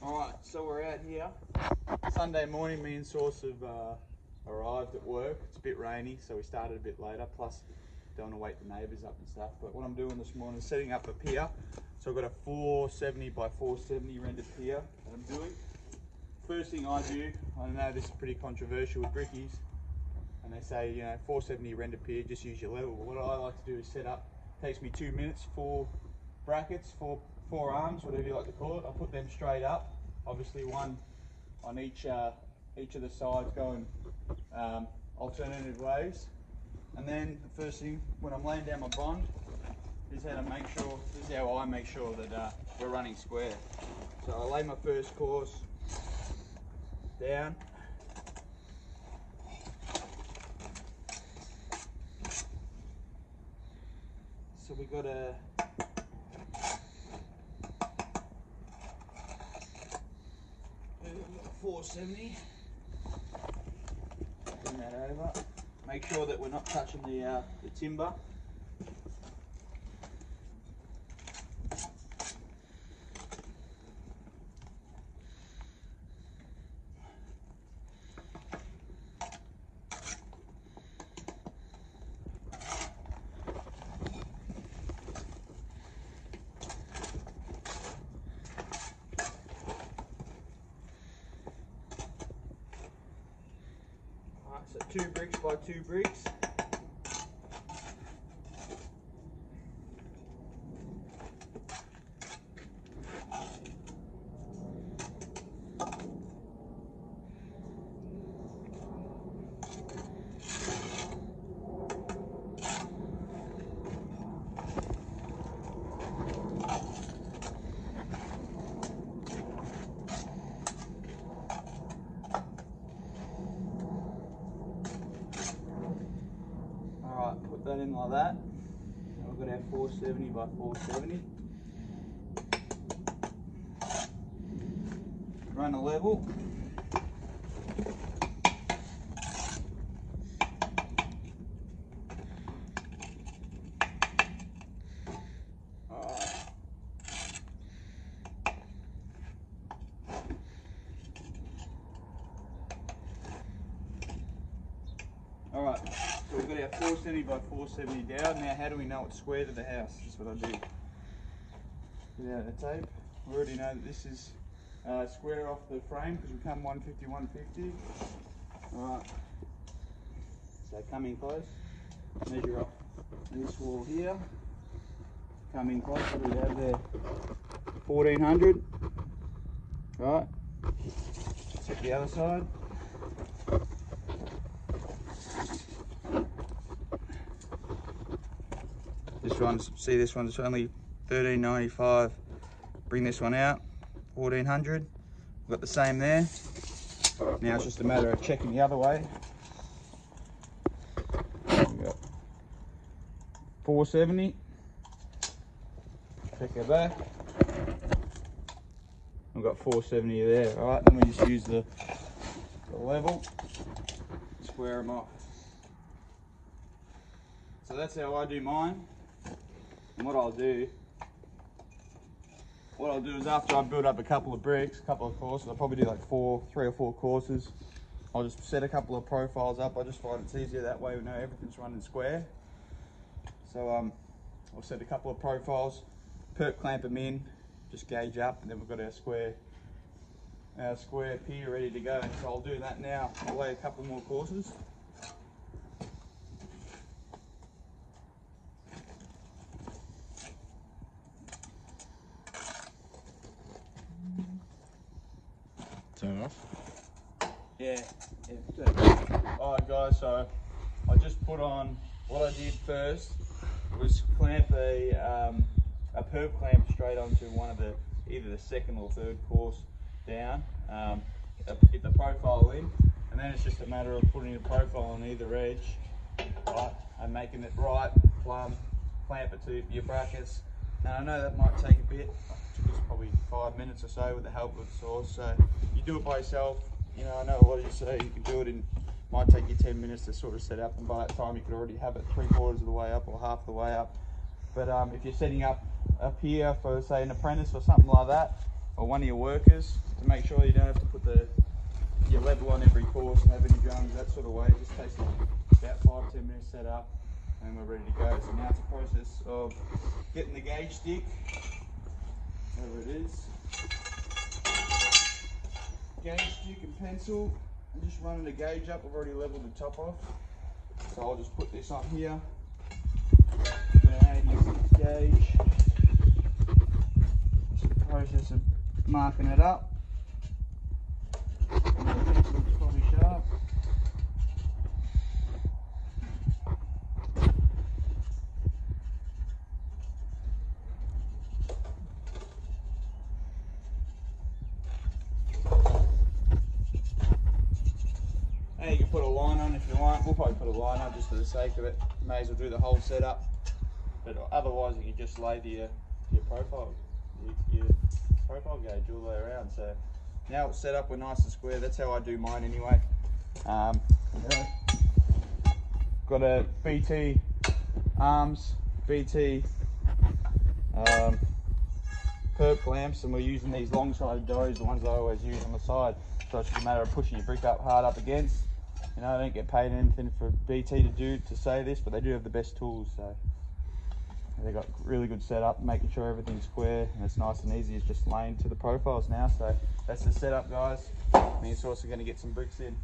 Alright, so we're out here. Sunday morning, me and Source have uh, arrived at work. It's a bit rainy, so we started a bit later. Plus, don't want to wake the neighbours up and stuff. But what I'm doing this morning is setting up a pier. So I've got a 470 by 470 rendered pier that I'm doing. First thing I do, I know this is pretty controversial with brickies, and they say, you know, 470 rendered pier, just use your level. But what I like to do is set up, takes me two minutes, four brackets, four, four arms, whatever you like to call it. I put them straight up, obviously one on each, uh, each of the sides going um, alternative ways. And then the first thing, when I'm laying down my bond, is how to make sure, this is how I make sure that uh, we're running square. So I lay my first course down. So we got a four seventy. Bring that over. Make sure that we're not touching the uh, the timber. Alright, so two bricks by two bricks. Alright, put that in like that. Now we've got our 470 by 470. Run a level. Alright. Alright, our 470 by 470 down. Now, how do we know it's square to the house? That's what I do. Without the tape. We already know that this is uh, square off the frame because we come 150, 150. Alright. So come in close. Measure off this wall here. Come in close. What do we have there? 1400. All right. Check the other side. This see this one's only 13.95. Bring this one out, 1400. We've got the same there. Now it's just a matter of checking the other way. We've got 470. Check it back. We've got 470 there. All right, then we just use the, the level, square them off. So that's how I do mine. And what I'll do, what I'll do is after I build up a couple of bricks, a couple of courses, I'll probably do like four, three or four courses. I'll just set a couple of profiles up. I just find it's easier that way we know everything's running square. So um, I'll set a couple of profiles, perp clamp them in, just gauge up, and then we've got our square, our square pier ready to go. So I'll do that now. I'll lay a couple more courses. Yeah. yeah. Alright guys, so I just put on, what I did first was clamp a, um, a perp clamp straight onto one of the, either the second or third course down, um, get the profile in, and then it's just a matter of putting the profile on either edge, right, and making it right, plumb, clamp it to your brackets. Now I know that might take a bit, it took us probably five minutes or so with the help of the source, so you do it by yourself, you know, I know a lot of you say you can do it in, might take you 10 minutes to sort of set up, and by that time you could already have it three quarters of the way up or half the way up. But um, if you're setting up up here for say an apprentice or something like that, or one of your workers to make sure you don't have to put the your level on every course and have any drums that sort of way. It just takes about five ten minutes set up and we're ready to go. So now it's a process of getting the gauge stick, whatever it is, gauge stick and pencil, and just running the gauge up. I've already leveled the top off, so I'll just put this on here. Got an 86 gauge. Just the process of marking it up. And the pencil's probably sharp. Hey, you can put a line on if you want. We'll probably put a line on just for the sake of it. May as well do the whole setup. But otherwise, you can just lay the, your, your profile, your, your profile gauge all the way around. So now it's set up, we're nice and square. That's how I do mine anyway. Um, yeah. Got a BT arms, BT um, perp clamps, and we're using these long-sided doors, the ones I always use on the side. So it's just a matter of pushing your brick up hard up against. You know, I don't get paid anything for BT to do to say this, but they do have the best tools. So they got really good setup, making sure everything's square and it's nice and easy. It's just laying to the profiles now. So that's the setup, guys. Me and Sauce are going to get some bricks in.